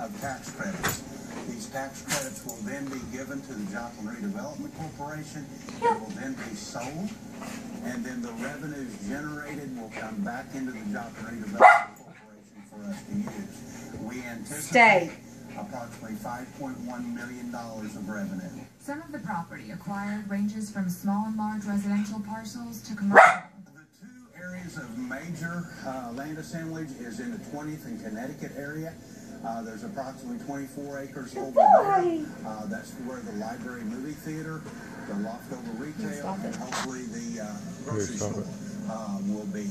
of tax credits. These tax credits will then be given to the Joplin Redevelopment Corporation. It will then be sold, and then the revenues generated will come back into the Joplin Redevelopment Corporation for us to use. We anticipate approximately five point one million dollars of revenue. Some of the property acquired ranges from small and large residential parcels to commercial. The two areas of major uh, land assemblage is in the 20th and Connecticut area. Uh, there's approximately 24 acres over there. Uh, that's where the library movie theater, the Loftover retail, and hopefully the uh, grocery store it. uh, will be.